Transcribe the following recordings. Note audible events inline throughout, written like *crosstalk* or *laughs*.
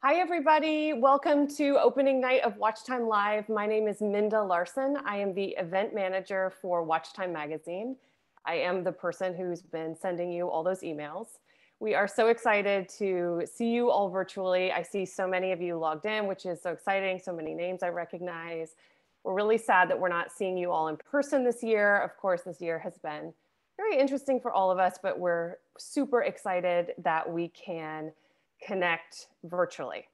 Hi, everybody. Welcome to opening night of Watchtime Live. My name is Minda Larson. I am the event manager for Watchtime Magazine. I am the person who's been sending you all those emails. We are so excited to see you all virtually. I see so many of you logged in, which is so exciting. So many names I recognize. We're really sad that we're not seeing you all in person this year. Of course, this year has been very interesting for all of us, but we're super excited that we can connect virtually.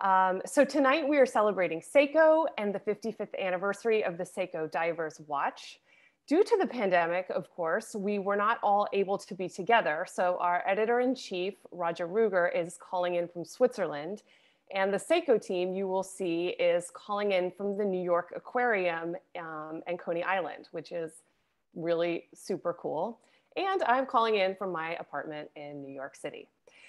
Um, so tonight we are celebrating Seiko and the 55th anniversary of the Seiko Divers Watch. Due to the pandemic, of course, we were not all able to be together. So our editor-in-chief, Roger Ruegger, is calling in from Switzerland. And the Seiko team, you will see, is calling in from the New York Aquarium um, and Coney Island, which is really super cool. And I'm calling in from my apartment in New York City.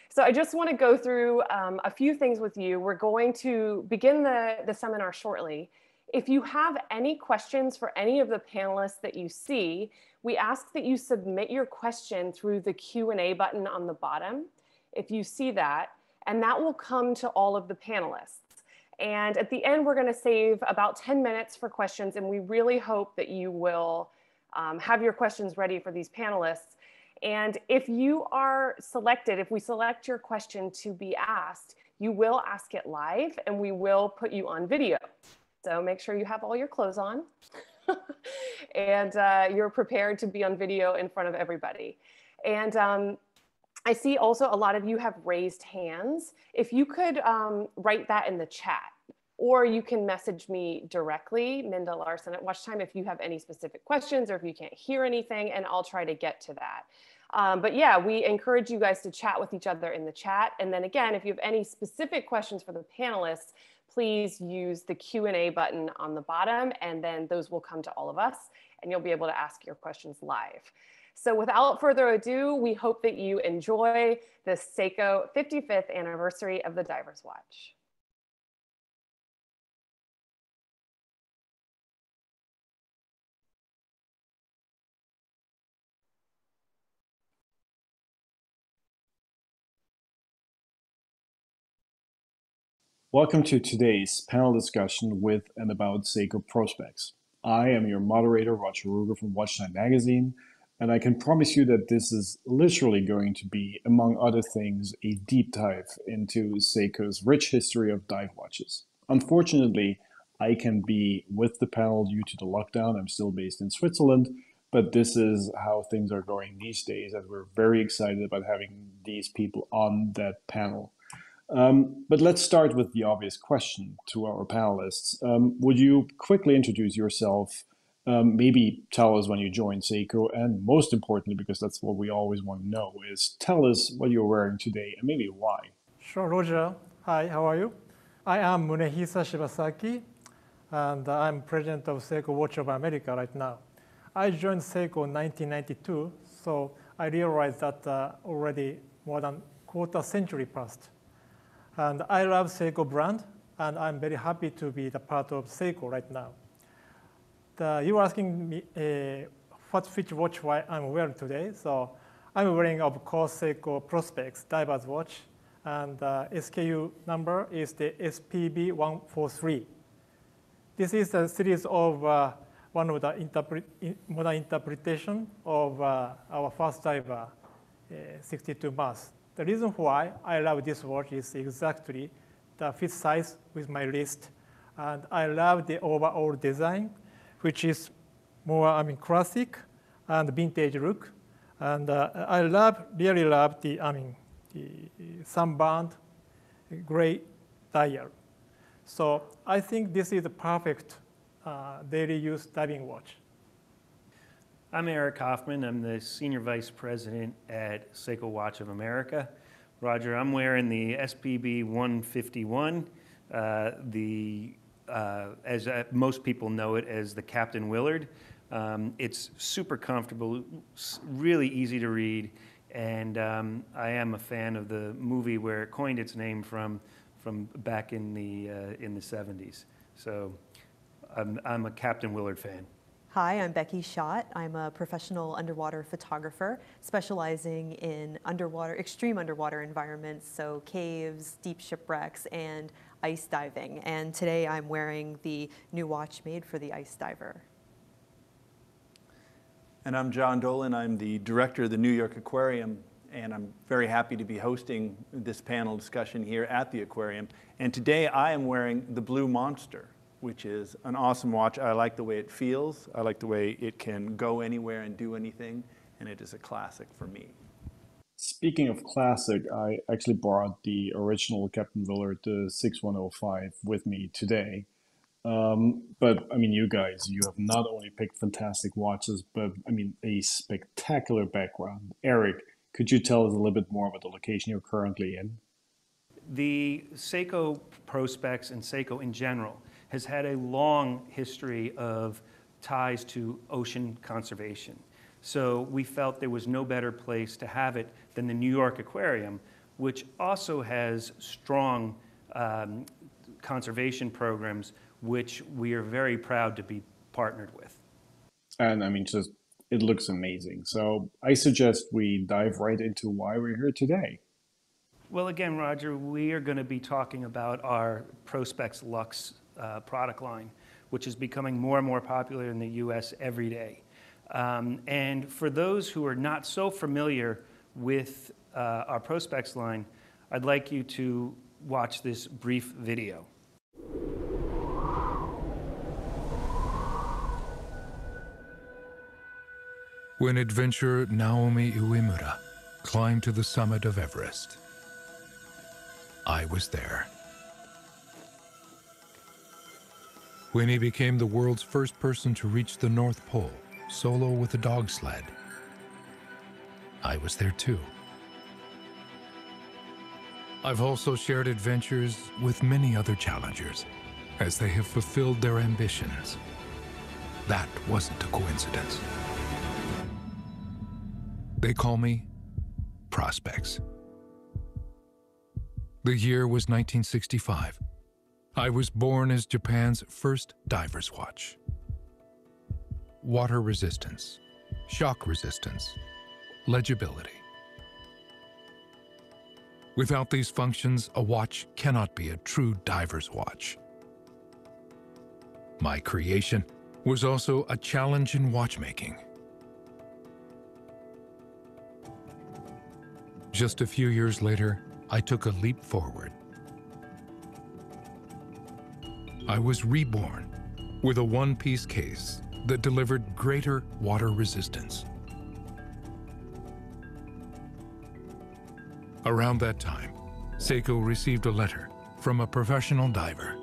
So I just want to go through um, a few things with you. We're going to begin the, the seminar shortly. If you have any questions for any of the panelists that you see, we ask that you submit your question through the Q&A button on the bottom, if you see that, and that will come to all of the panelists. And at the end, we're gonna save about 10 minutes for questions, and we really hope that you will um, have your questions ready for these panelists. And if you are selected, if we select your question to be asked, you will ask it live and we will put you on video. So make sure you have all your clothes on *laughs* and uh, you're prepared to be on video in front of everybody. And um, I see also a lot of you have raised hands. If you could um, write that in the chat, or you can message me directly, Minda Larson at Watchtime, if you have any specific questions or if you can't hear anything, and I'll try to get to that. Um, but yeah, we encourage you guys to chat with each other in the chat. And then again, if you have any specific questions for the panelists, please use the Q&A button on the bottom and then those will come to all of us and you'll be able to ask your questions live. So without further ado, we hope that you enjoy the Seiko 55th anniversary of the Diver's Watch. Welcome to today's panel discussion with and about Seiko Prospex. I am your moderator, Roger Ruegger from Watchtime Magazine, and I can promise you that this is literally going to be, among other things, a deep dive into Seiko's rich history of dive watches. Unfortunately, I can be with the panel due to the lockdown. I'm still based in Switzerland, but this is how things are going these days, and we're very excited about having these people on that panel. Um, but let's start with the obvious question to our panelists. Um, would you quickly introduce yourself, um, maybe tell us when you joined Seiko, and most importantly, because that's what we always want to know, is tell us what you're wearing today and maybe why. Sure, Roger. Hi, how are you? I am Munehisa Shibasaki, and I'm president of Seiko Watch of America right now. I joined Seiko in 1992, so I realized that uh, already more than quarter century passed. And I love Seiko brand, and I'm very happy to be the part of Seiko right now. The, you were asking me uh, what which watch I'm wearing today. So I'm wearing, of course, Seiko Prospex Divers watch, and uh, SKU number is the SPB143. This is a series of uh, one of the interpre modern interpretation of uh, our first diver, uh, 62 Mas. The reason why I love this watch is exactly the fit size with my wrist. And I love the overall design, which is more, I mean, classic and vintage look. And uh, I love, really love the, I mean, the sunburned gray dial. So I think this is the perfect uh, daily use diving watch. I'm Eric Hofmann. I'm the Senior Vice President at Seiko Watch of America. Roger, I'm wearing the SPB 151, uh, the, uh, as uh, most people know it as the Captain Willard. Um, it's super comfortable, really easy to read, and um, I am a fan of the movie where it coined its name from, from back in the, uh, in the 70s. So I'm, I'm a Captain Willard fan. Hi, I'm Becky Schott. I'm a professional underwater photographer specializing in underwater, extreme underwater environments, so caves, deep shipwrecks, and ice diving. And today I'm wearing the new watch made for the ice diver. And I'm Jon Dohlin. I'm the director of the New York Aquarium, and I'm very happy to be hosting this panel discussion here at the aquarium. And today I am wearing the Blue Monster which is an awesome watch. I like the way it feels. I like the way it can go anywhere and do anything, and it is a classic for me. Speaking of classic, I actually brought the original Captain Willard, the 6105, with me today. Um, but I mean, you guys, you have not only picked fantastic watches, but I mean, a spectacular background. Eric, could you tell us a little bit more about the location you're currently in? The Seiko Prospex and Seiko in general has had a long history of ties to ocean conservation. So we felt there was no better place to have it than the New York Aquarium, which also has strong um, conservation programs, which we are very proud to be partnered with. And I mean, just it looks amazing. So I suggest we dive right into why we're here today. Well, again, Roger, we are going to be talking about our Prospex LX uh, product line, which is becoming more and more popular in the US every day. Um, and for those who are not so familiar with uh, our Prospex line, I'd like you to watch this brief video. When adventurer Naomi Uemura climbed to the summit of Everest, I was there. When he became the world's first person to reach the North Pole solo with a dog sled. I was there too. I've also shared adventures with many other challengers as they have fulfilled their ambitions. That wasn't a coincidence. They call me Prospex. The year was 1965. I was born as Japan's first diver's watch. Water resistance, shock resistance, legibility. Without these functions, a watch cannot be a true diver's watch. My creation was also a challenge in watchmaking. Just a few years later, I took a leap forward I was reborn with a one-piece case that delivered greater water resistance. Around that time, Seiko received a letter from a professional diver.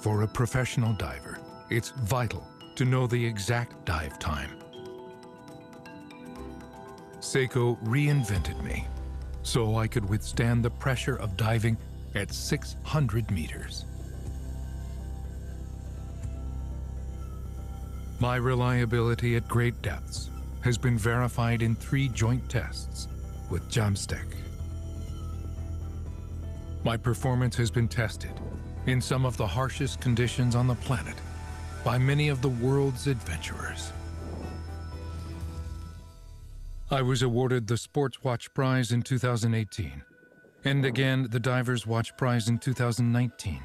For a professional diver, it's vital to know the exact dive time. Seiko reinvented me so I could withstand the pressure of diving at 600 meters. My reliability at great depths has been verified in three joint tests with JAMSTEC. My performance has been tested in some of the harshest conditions on the planet by many of the world's adventurers. I was awarded the Sports Watch Prize in 2018 and again the Divers Watch Prize in 2019.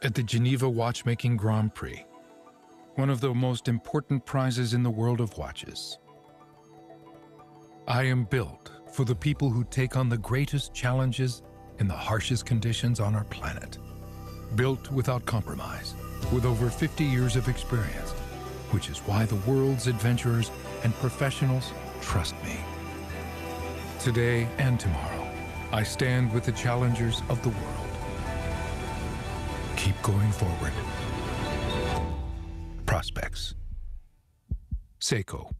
At the Geneva Watchmaking Grand Prix, one of the most important prizes in the world of watches. I am built for the people who take on the greatest challenges in the harshest conditions on our planet. Built without compromise, with over 50 years of experience, which is why the world's adventurers and professionals trust me. Today and tomorrow, I stand with the challengers of the world. Keep going forward. Prospex. Seiko.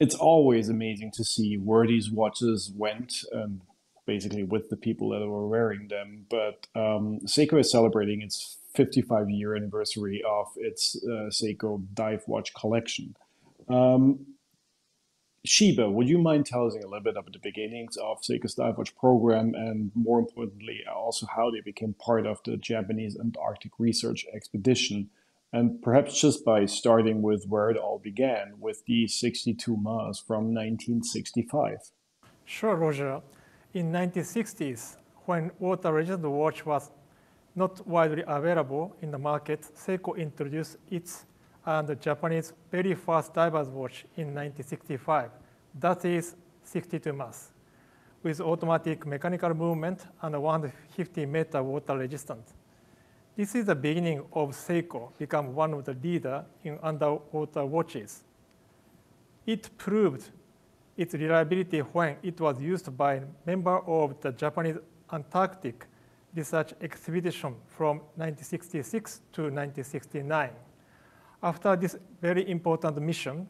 It's always amazing to see where these watches went, and basically with the people that were wearing them. But um, Seiko is celebrating its 55 year anniversary of its uh, Seiko Dive Watch collection. Um, Shiba, would you mind telling us a little bit about the beginnings of Seiko's Dive Watch program and more importantly, also how they became part of the Japanese Antarctic research expedition? And perhaps just by starting with where it all began with the 62 mas from 1965. Sure, Roger. In 1960s, when water resistant watch was not widely available in the market, Seiko introduced its and the Japanese very first diver's watch in 1965. That is 62 mas, with automatic mechanical movement and 150 meter water resistance. This is the beginning of Seiko become one of the leader in underwater watches. It proved its reliability when it was used by member of the Japanese Antarctic research expedition from 1966 to 1969. After this very important mission,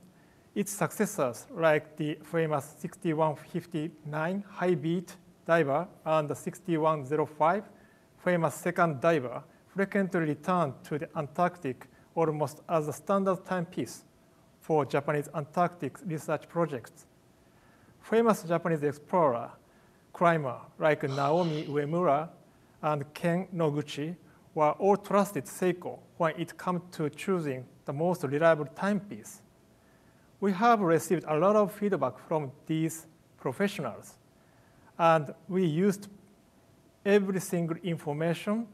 its successors, like the famous 6159 high beat diver and the 6105 famous second diver, frequently returned to the Antarctic almost as a standard timepiece for Japanese Antarctic research projects. Famous Japanese explorer, climber like Naomi Uemura and Ken Noguchi were all trusted Seiko when it comes to choosing the most reliable timepiece. We have received a lot of feedback from these professionals, and we used every single information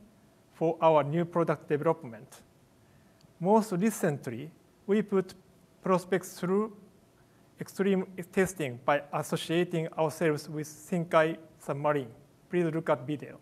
for our new product development. Most recently, we put Prospex through extreme testing by associating ourselves with Shinkai submarine. Please look at video.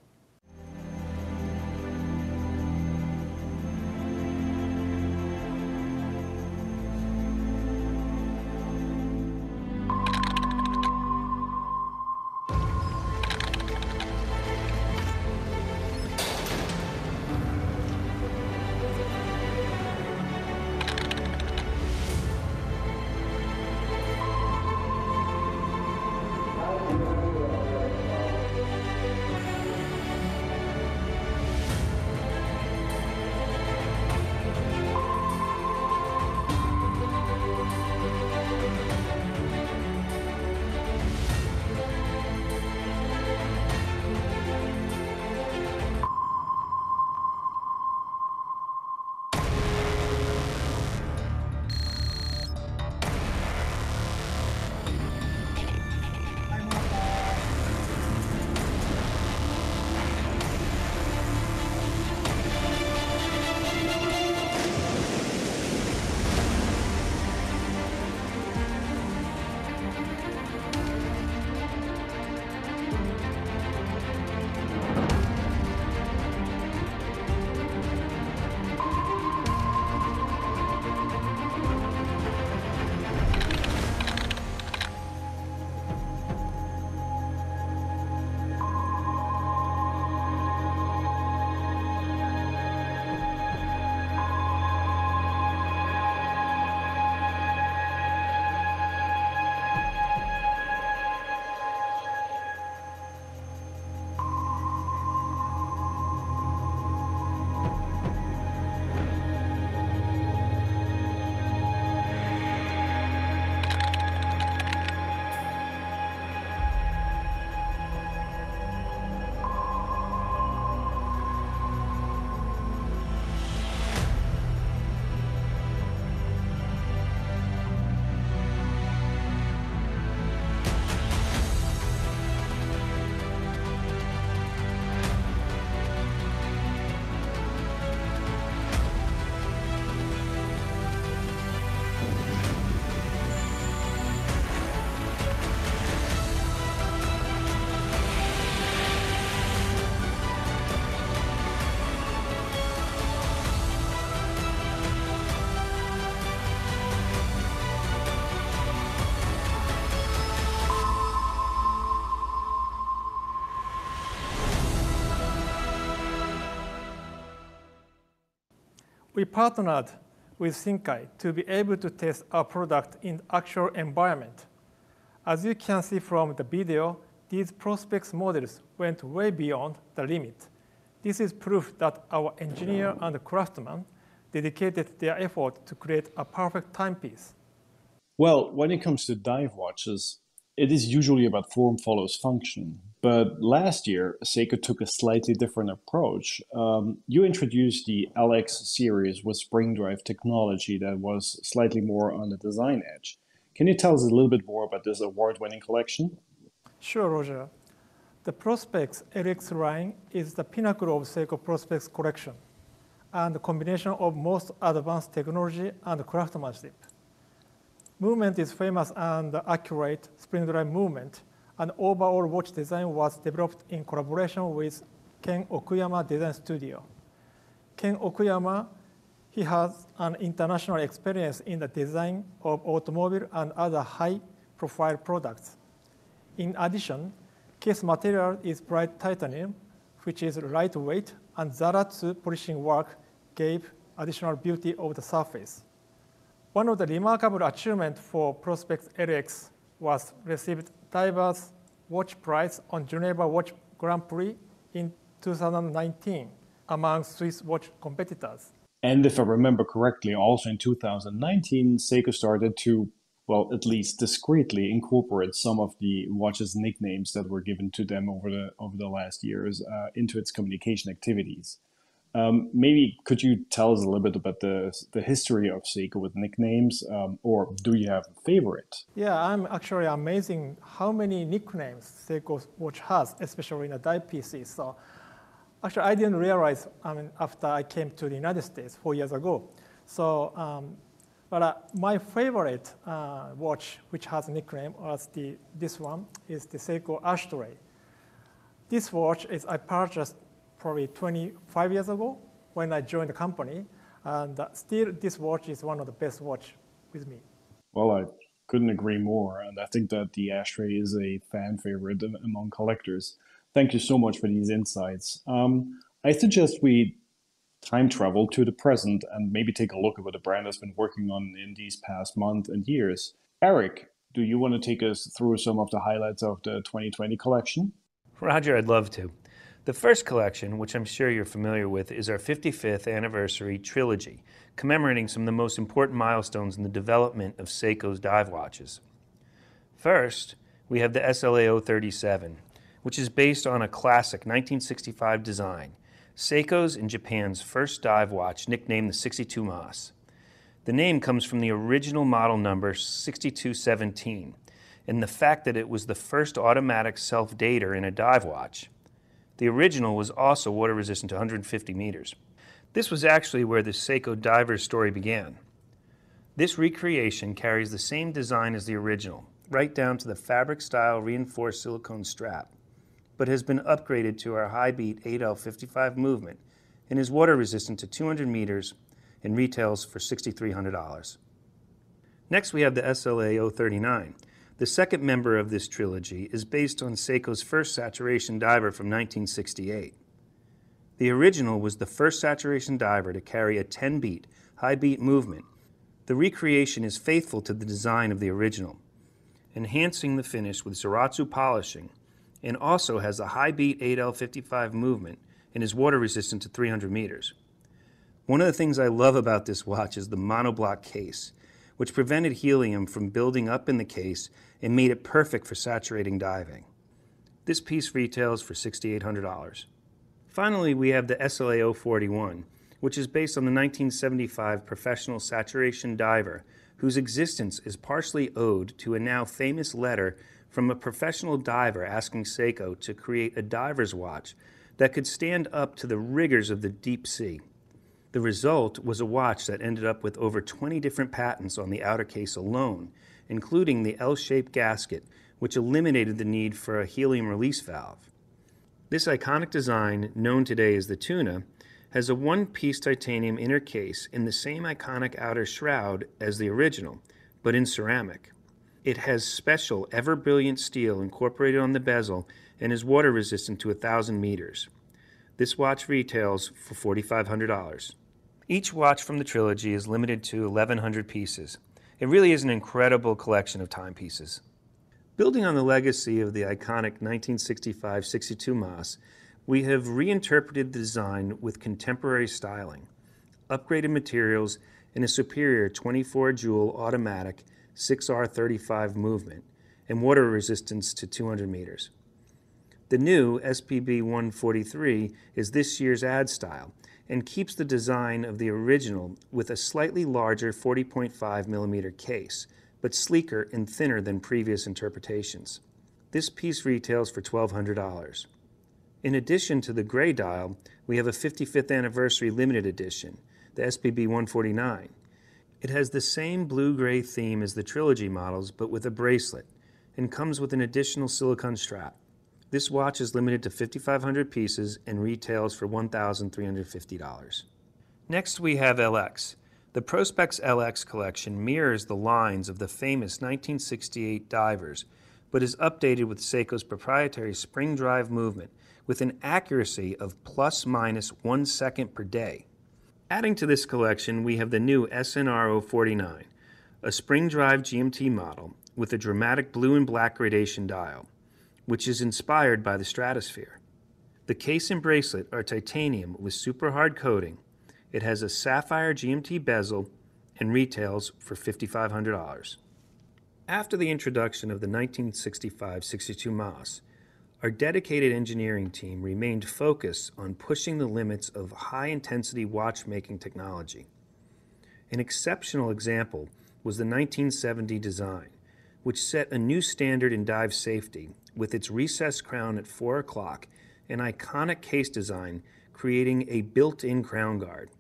Partnered with Shinkai to be able to test our product in actual environment. As you can see from the video, these Prospex models went way beyond the limit. This is proof that our engineer and craftsmen dedicated their effort to create a perfect timepiece. Well, when it comes to dive watches, it is usually about form follows function. But last year, Seiko took a slightly different approach. Um, you introduced the LX series with spring drive technology that was slightly more on the design edge. Can you tell us a little bit more about this award winning collection? Sure, Roger. The Prospex LX line is the pinnacle of Seiko Prospex collection and the combination of most advanced technology and craftsmanship. Movement is famous and accurate spring drive movement, and overall watch design was developed in collaboration with Ken Okuyama Design Studio. Ken Okuyama, he has an international experience in the design of automobile and other high-profile products. In addition, Case material is bright titanium, which is lightweight, and Zaratsu polishing work gave additional beauty of the surface. One of the remarkable achievements for Prospex LX was received Divers Watch Prize on Geneva Watch Grand Prix in 2019 among Swiss watch competitors. And if I remember correctly, also in 2019, Seiko started to well, at least discreetly incorporate some of the watches nicknames that were given to them over the over the last years uh, into its communication activities. Um, maybe could you tell us a little bit about the the history of Seiko with nicknames, um, or do you have a favorite? Yeah, I'm actually amazing how many nicknames Seiko watch has, especially in the dive pieces. So actually, I didn't realize I mean, after I came to the United States four years ago. So um, but uh, my favorite uh, watch, which has a nickname, was the, this one, is the Seiko Ashtray. This watch is I purchased probably 25 years ago when I joined the company, and uh, still this watch is one of the best watch with me. Well, I couldn't agree more, and I think that the Ashtray is a fan favorite among collectors. Thank you so much for these insights. Um, I suggest we time travel to the present and maybe take a look at what the brand has been working on in these past months and years. Eric, do you want to take us through some of the highlights of the 2020 collection? Roger, I'd love to. The first collection, which I'm sure you're familiar with, is our 55th anniversary trilogy, commemorating some of the most important milestones in the development of Seiko's dive watches. First, we have the SLA 037, which is based on a classic 1965 design Seiko's in Japan's first dive watch, nicknamed the 62 Mas. The name comes from the original model number 6217 and the fact that it was the first automatic self-dater in a dive watch. The original was also water resistant to 150 meters. This was actually where the Seiko diver's story began. This recreation carries the same design as the original, right down to the fabric-style reinforced silicone strap but has been upgraded to our high-beat 8L55 movement and is water resistant to 200 meters and retails for $6,300. Next, we have the SLA 039. The second member of this trilogy is based on Seiko's first saturation diver from 1968. The original was the first saturation diver to carry a 10-beat, high-beat movement. The recreation is faithful to the design of the original, enhancing the finish with Zaratsu polishing and also has a high beat 8L55 movement and is water resistant to 300 meters. One of the things I love about this watch is the monoblock case, which prevented helium from building up in the case and made it perfect for saturating diving. This piece retails for $6,800. Finally, we have the SLA 041, which is based on the 1975 professional saturation diver, whose existence is partially owed to a now famous letter from a professional diver asking Seiko to create a diver's watch that could stand up to the rigors of the deep sea. The result was a watch that ended up with over 20 different patents on the outer case alone, including the L-shaped gasket, which eliminated the need for a helium release valve. This iconic design, known today as the Tuna, has a one-piece titanium inner case in the same iconic outer shroud as the original, but in ceramic. It has special ever brilliant steel incorporated on the bezel and is water resistant to 1,000 meters. This watch retails for $4,500. Each watch from the trilogy is limited to 1,100 pieces. It really is an incredible collection of timepieces. Building on the legacy of the iconic 1965 62 Mas, we have reinterpreted the design with contemporary styling, upgraded materials, and a superior 24 jewel automatic 6R35 movement and water resistance to 200 meters. The new SPB 143 is this year's ad style and keeps the design of the original with a slightly larger 40.5 millimeter case, but sleeker and thinner than previous interpretations. This piece retails for $1,200. In addition to the gray dial, we have a 55th anniversary limited edition, the SPB 149. It has the same blue-gray theme as the Trilogy models, but with a bracelet, and comes with an additional silicone strap. This watch is limited to 5,500 pieces and retails for $1,350. Next, we have LX. The Prospex LX collection mirrors the lines of the famous 1968 divers, but is updated with Seiko's proprietary spring drive movement with an accuracy of plus minus one second per day. Adding to this collection, we have the new SNR 049, a spring drive GMT model with a dramatic blue and black gradation dial, which is inspired by the stratosphere. The case and bracelet are titanium with super hard coating. It has a sapphire GMT bezel and retails for $5,500. After the introduction of the 1965-62 Mas, our dedicated engineering team remained focused on pushing the limits of high-intensity watchmaking technology. An exceptional example was the 1970 design, which set a new standard in dive safety with its recessed crown at 4 o'clock, an iconic case design creating a built-in crown guard.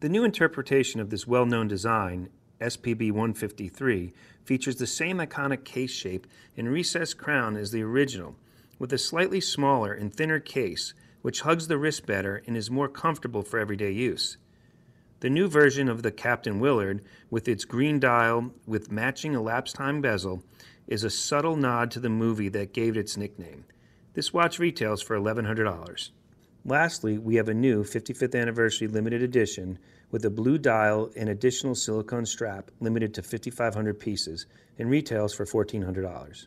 The new interpretation of this well-known design, SPB 153, features the same iconic case shape and recessed crown as the original, with a slightly smaller and thinner case, which hugs the wrist better and is more comfortable for everyday use. The new version of the Captain Willard, with its green dial with matching elapsed time bezel, is a subtle nod to the movie that gave it its nickname. This watch retails for $1,100. Lastly, we have a new 55th anniversary limited edition with a blue dial and additional silicone strap limited to 5,500 pieces and retails for $1,400.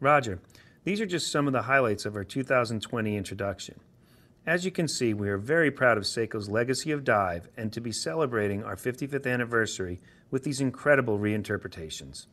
Roger, these are just some of the highlights of our 2020 introduction. As you can see, we are very proud of Seiko's legacy of dive and to be celebrating our 55th anniversary with these incredible reinterpretations.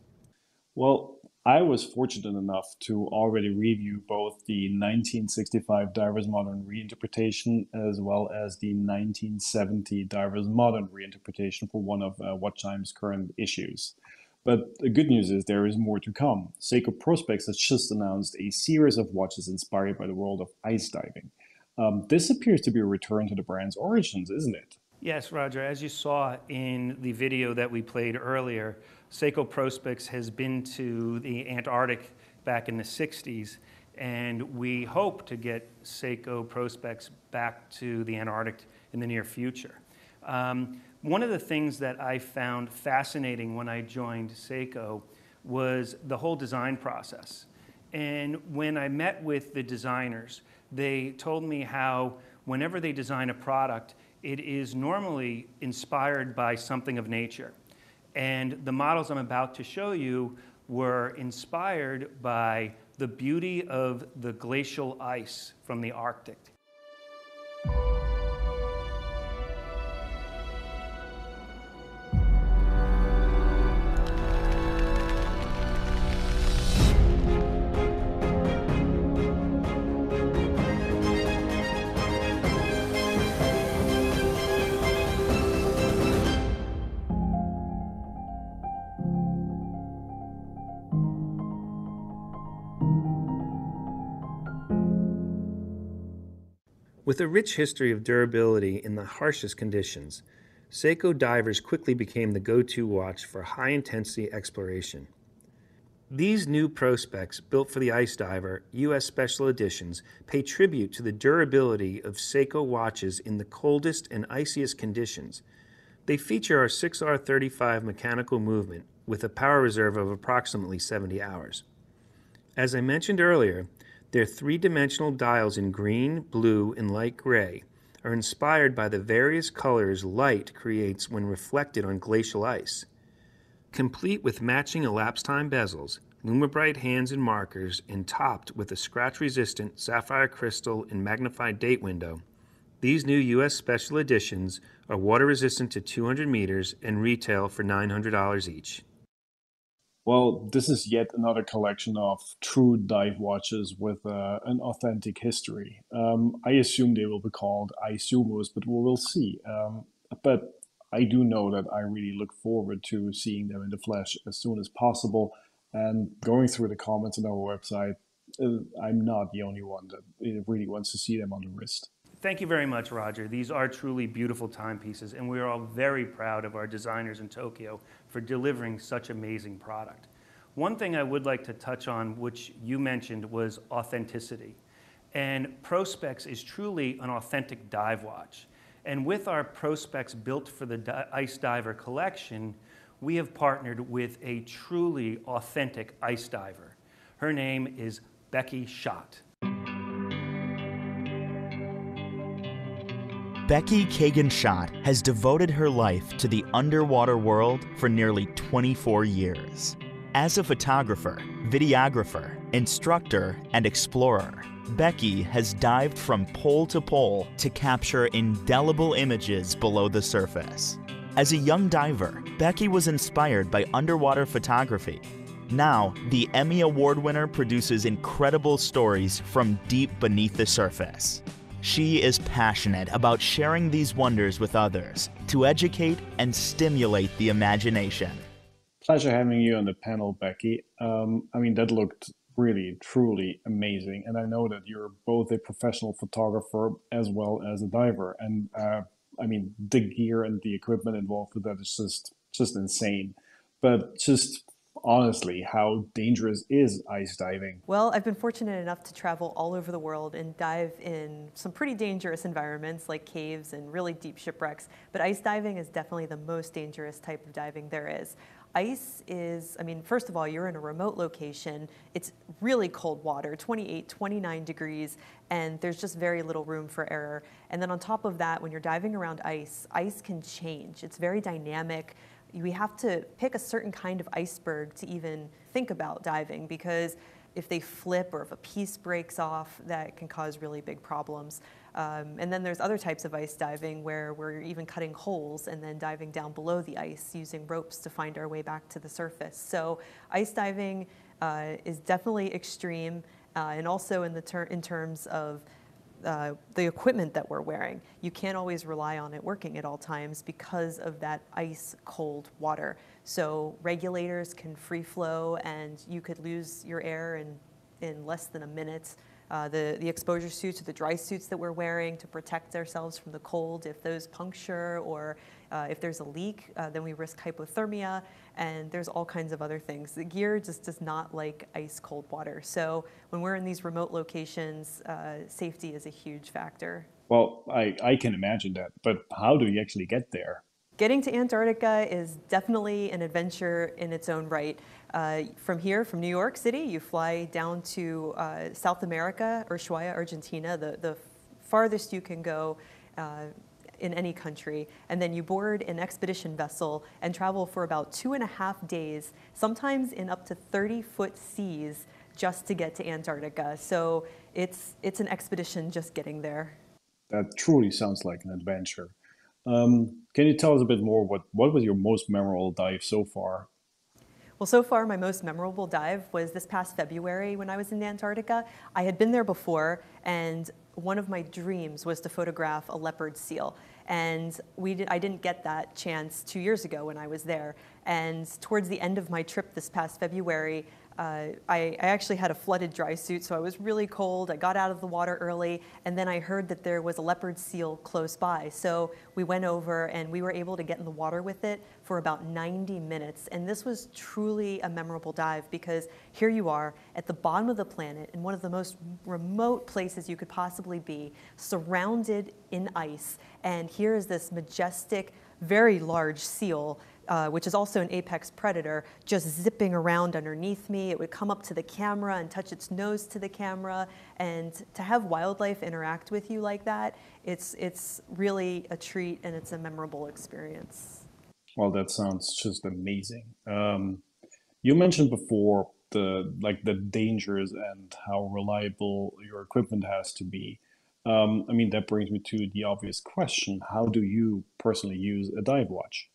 Well, I was fortunate enough to already review both the 1965 Divers Modern reinterpretation as well as the 1970 Divers Modern reinterpretation for one of uh, Time's current issues. But the good news is there is more to come. Seiko Prospex has just announced a series of watches inspired by the world of ice diving. Um, this appears to be a return to the brand's origins, isn't it? Yes, Roger. As you saw in the video that we played earlier, Seiko Prospex has been to the Antarctic back in the 60s, and we hope to get Seiko Prospex back to the Antarctic in the near future. Um, one of the things that I found fascinating when I joined Seiko was the whole design process. And when I met with the designers, they told me how whenever they design a product, it is normally inspired by something of nature. And the models I'm about to show you were inspired by the beauty of the glacial ice from the Arctic. With a rich history of durability in the harshest conditions, Seiko divers quickly became the go-to watch for high-intensity exploration. These new Prospex, built for the ice diver, U.S. Special Editions, pay tribute to the durability of Seiko watches in the coldest and iciest conditions. They feature our 6R35 mechanical movement with a power reserve of approximately 70 hours. As I mentioned earlier, their three-dimensional dials in green, blue, and light gray are inspired by the various colors light creates when reflected on glacial ice. Complete with matching elapsed time bezels, LumiBrite hands and markers, and topped with a scratch-resistant sapphire crystal and magnified date window, these new U.S. Special Editions are water resistant to 200 meters and retail for $900 each. Well, this is yet another collection of true dive watches with uh, an authentic history. Um, I assume they will be called iSumos, but we will see. Um, but I do know that I really look forward to seeing them in the flesh as soon as possible. And going through the comments on our website, uh, I'm not the only one that really wants to see them on the wrist. Thank you very much, Roger. These are truly beautiful timepieces, and we are all very proud of our designers in Tokyo for delivering such amazing product. One thing I would like to touch on, which you mentioned, was authenticity. And Prospex is truly an authentic dive watch. And with our Prospex built for the Ice Diver collection, we have partnered with a truly authentic ice diver. Her name is Becky Schott. Becky Kagan Schott has devoted her life to the underwater world for nearly 24 years. As a photographer, videographer, instructor, and explorer, Becky has dived from pole to pole to capture indelible images below the surface. As a young diver, Becky was inspired by underwater photography. Now, the Emmy Award winner produces incredible stories from deep beneath the surface. She is passionate about sharing these wonders with others to educate and stimulate the imagination. Pleasure having you on the panel, Becky. Um, I mean, that looked really, truly amazing. And I know that you're both a professional photographer as well as a diver. And uh, I mean, the gear and the equipment involved with that is just just insane. But just honestly, how dangerous is ice diving? Well, I've been fortunate enough to travel all over the world and dive in some pretty dangerous environments like caves and really deep shipwrecks. But ice diving is definitely the most dangerous type of diving there is. Ice is, I mean, first of all, you're in a remote location. It's really cold water, 28, 29 degrees, and there's just very little room for error. And then on top of that, when you're diving around ice, ice can change. It's very dynamic we have to pick a certain kind of iceberg to even think about diving because if they flip or if a piece breaks off, that can cause really big problems. Um, and then there's other types of ice diving where we're even cutting holes and then diving down below the ice using ropes to find our way back to the surface. So ice diving uh, is definitely extreme uh, and also in, the ter in terms of uh, the equipment that we're wearing. You can't always rely on it working at all times because of that ice cold water. So regulators can free flow and you could lose your air in, in less than a minute. Uh, the, the exposure suits or the dry suits that we're wearing to protect ourselves from the cold, if those puncture or uh, if there's a leak, uh, then we risk hypothermia, and there's all kinds of other things. The gear just does not like ice cold water. So when we're in these remote locations, uh, safety is a huge factor. Well, I, I can imagine that, but how do you actually get there? Getting to Antarctica is definitely an adventure in its own right. Uh, from here, from New York City, you fly down to uh, South America, Ushuaia, Argentina, the, the farthest you can go uh, in any country, and then you board an expedition vessel and travel for about two and a half days, sometimes in up to 30 foot seas, just to get to Antarctica. So it's, it's an expedition just getting there. That truly sounds like an adventure. Um, can you tell us a bit more? What, what was your most memorable dive so far? Well, so far, my most memorable dive was this past February when I was in Antarctica. I had been there before, and one of my dreams was to photograph a leopard seal. And we did, I didn't get that chance two years ago when I was there. And towards the end of my trip this past February, uh, I, I, actually had a flooded dry suit, so I was really cold. I got out of the water early, and then I heard that there was a leopard seal close by. So we went over and we were able to get in the water with it for about 90 minutes. And this was truly a memorable dive because here you are at the bottom of the planet in one of the most remote places you could possibly be, surrounded in ice. And here is this majestic, very large seal uh, which is also an apex predator, just zipping around underneath me. It would come up to the camera and touch its nose to the camera. And to have wildlife interact with you like that, it's, it's really a treat and it's a memorable experience. Well, that sounds just amazing. Um, you mentioned before the like the dangers and how reliable your equipment has to be. Um, I mean, that brings me to the obvious question: How do you personally use a dive watch?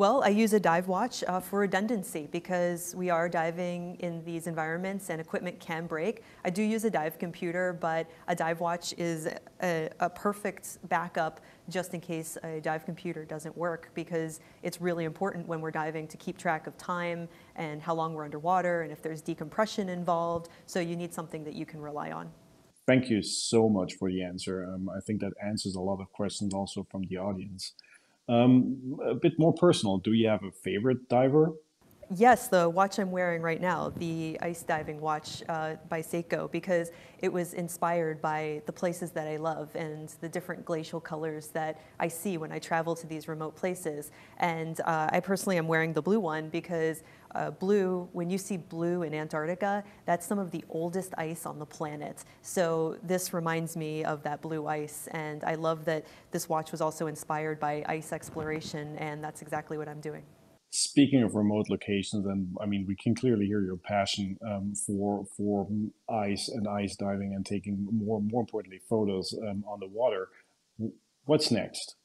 Well, I use a dive watch uh, for redundancy because we are diving in these environments and equipment can break. I do use a dive computer, but a dive watch is a, a, perfect backup just in case a dive computer doesn't work because it's really important when we're diving to keep track of time and how long we're underwater and if there's decompression involved. So you need something that you can rely on. Thank you so much for the answer. Um, I think that answers a lot of questions also from the audience. Um, a bit more personal, do you have a favorite diver? Yes, the watch I'm wearing right now, the ice diving watch uh, by Seiko, because it was inspired by the places that I love and the different glacial colors that I see when I travel to these remote places. And uh, I personally am wearing the blue one because uh, blue, when you see blue in Antarctica, that's some of the oldest ice on the planet. So this reminds me of that blue ice. And I love that this watch was also inspired by ice exploration, and that's exactly what I'm doing. Speaking of remote locations, and I mean, we can clearly hear your passion um, for for ice and ice diving and taking more more importantly photos um, on the water. What's next?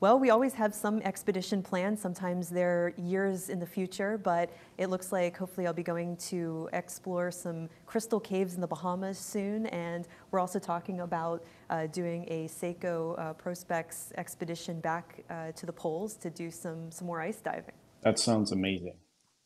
Well, we always have some expedition plans. Sometimes they're years in the future, but it looks like hopefully I'll be going to explore some crystal caves in the Bahamas soon. And we're also talking about uh, doing a Seiko uh, Prospex expedition back uh, to the poles to do some, some more ice diving. That sounds amazing.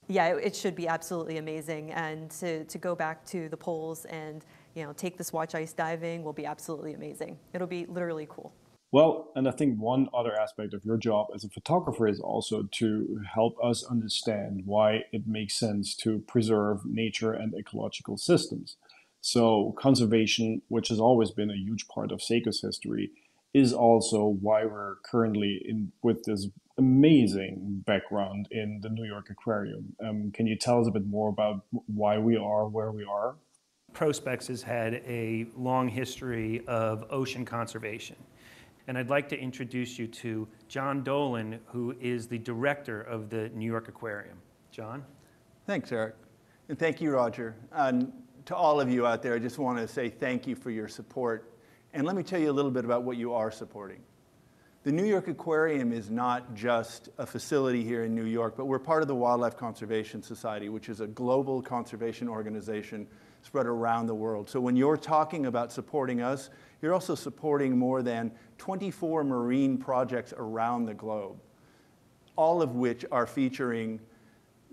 Yeah, it, should be absolutely amazing. And to, to go back to the poles and you know take this watch ice diving will be absolutely amazing. It'll be literally cool. Well, and I think one other aspect of your job as a photographer is also to help us understand why it makes sense to preserve nature and ecological systems. So, conservation, which has always been a huge part of Seiko's history, is also why we're currently in with this amazing background in the New York Aquarium. Um, can you tell us a bit more about why we are where we are? Prospex has had a long history of ocean conservation. And I'd like to introduce you to Jon Dohlin, who is the director of the New York Aquarium. Jon? Thanks, Eric. And thank you, Roger. And to all of you out there, I just want to say thank you for your support. And let me tell you a little bit about what you are supporting. The New York Aquarium is not just a facility here in New York, but we're part of the Wildlife Conservation Society, which is a global conservation organization spread around the world. So when you're talking about supporting us, you're also supporting more than 24 marine projects around the globe, all of which are featuring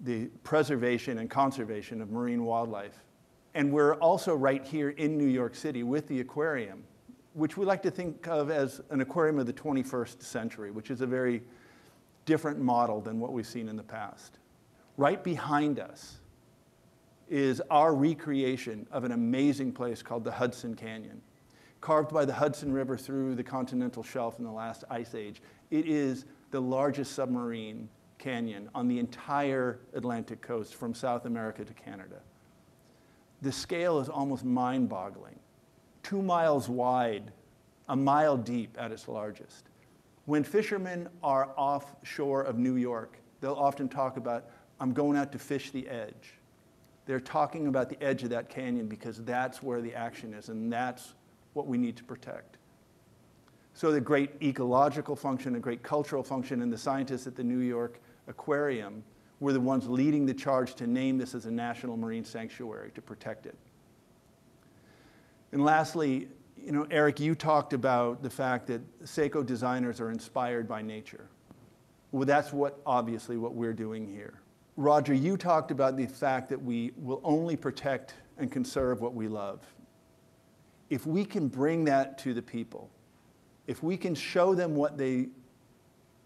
the preservation and conservation of marine wildlife. And we're also right here in New York City with the aquarium which we like to think of as an aquarium of the 21st century, which is a very different model than what we've seen in the past. Right behind us is our recreation of an amazing place called the Hudson Canyon. Carved by the Hudson River through the continental shelf in the last ice age, it is the largest submarine canyon on the entire Atlantic coast from South America to Canada. The scale is almost mind boggling two miles wide, a mile deep at its largest. When fishermen are offshore of New York, they'll often talk about, I'm going out to fish the edge. They're talking about the edge of that canyon because that's where the action is, and that's what we need to protect. So, the great ecological function, the great cultural function, and the scientists at the New York Aquarium were the ones leading the charge to name this as a national marine sanctuary to protect it. And lastly, you know, Eric, you talked about the fact that Seiko designers are inspired by nature. Well, that's what obviously what we're doing here. Roger, you talked about the fact that we will only protect and conserve what we love. If we can bring that to the people, if we can show them what they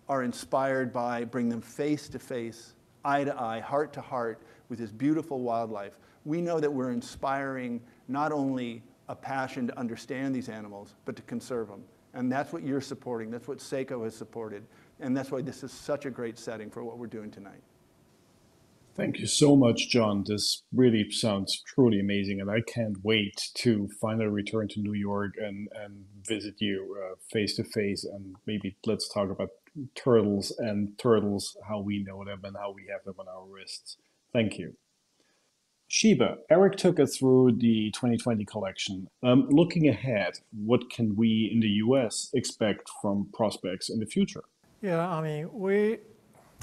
are inspired by, bring them face to face, eye to eye, heart to heart with this beautiful wildlife, we know that we're inspiring not only a passion to understand these animals, but to conserve them. And that's what you're supporting. That's what Seiko has supported. And that's why this is such a great setting for what we're doing tonight. Thank you so much, Jon. This really sounds truly amazing, and I can't wait to finally return to New York and, and visit you face to face. And maybe let's talk about turtles and turtles, how we know them and how we have them on our wrists. Thank you. Shiba, Eric took us through the 2020 collection. Um, looking ahead, what can we in the US expect from Prospex in the future? Yeah, I mean, we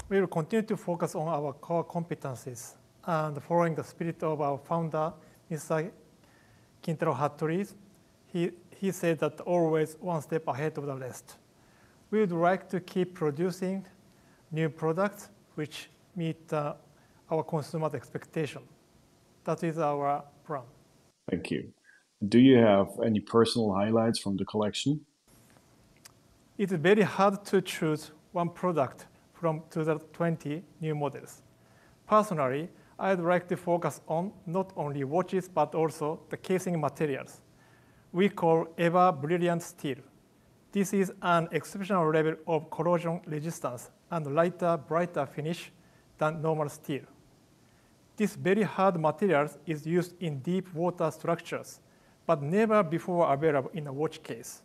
We will continue to focus on our core competencies and following the spirit of our founder, Mr. Kintaro Hattori, he, he said that always one step ahead of the rest. We would like to keep producing new products which meet uh, our consumers' expectation. That is our plan. Thank you. Do you have any personal highlights from the collection? It's very hard to choose one product from 2020 new models. Personally, I'd like to focus on not only watches, but also the casing materials. We call Ever Brilliant Steel. This is an exceptional level of corrosion resistance and lighter, brighter finish than normal steel. This very hard material is used in deep water structures, but never before available in a watch case.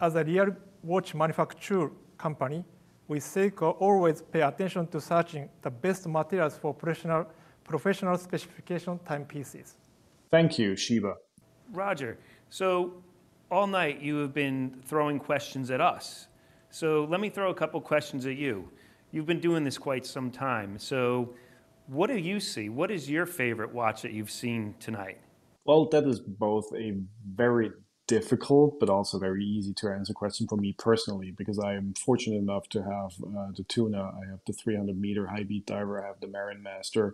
As a real watch manufacturer company, we Seiko always pay attention to searching the best materials for professional, professional specification timepieces. Thank you, Shiba. Roger, so all night you have been throwing questions at us. So let me throw a couple questions at you. You've been doing this quite some time. So what do you see? What is your favorite watch that you've seen tonight? Well, that is both a very difficult but also very easy to answer question for me personally because I am fortunate enough to have uh, the tuna. I have the 300 meter high beat diver. I have the Marinemaster.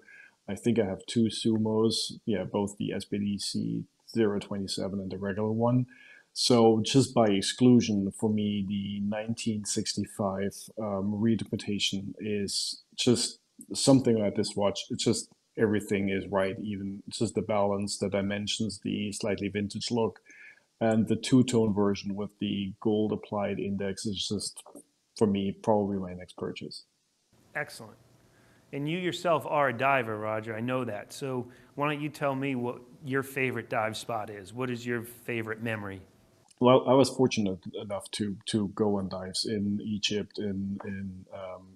I think I have two Sumos. Yeah, both the SBDC 027 and the regular one. So just by exclusion, for me, the 1965 um, reinterpretation is just something like this watch. It's just everything is right. Even just the balance, the dimensions, the slightly vintage look and the two-tone version with the gold applied index is just for me probably my next purchase. Excellent. And you yourself are a diver roger. I know that. So why don't you tell me what your favorite dive spot is? What is your favorite memory? Well i was fortunate enough to to go on dives in egypt in in um,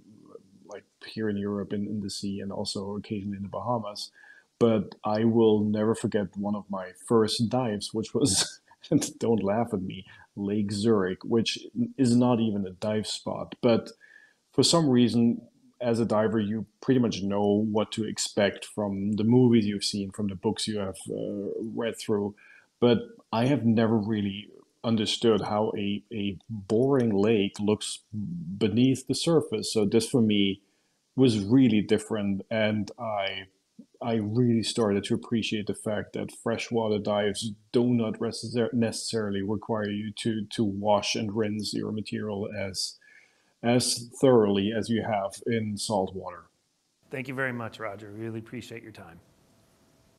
like here in europe in, in the sea and also occasionally in the bahamas. But i will never forget one of my first dives which was *laughs* don't laugh at me, Lake Zurich, which is not even a dive spot. But for some reason, as a diver, you pretty much know what to expect from the movies you've seen, from the books you have uh, read through. But I have never really understood how a, a boring lake looks beneath the surface. So this for me was really different. And I I really started to appreciate the fact that freshwater dives do not necessarily require you to to wash and rinse your material as as thoroughly as you have in salt water. Thank you very much, Roger. Really appreciate your time.